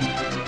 thank you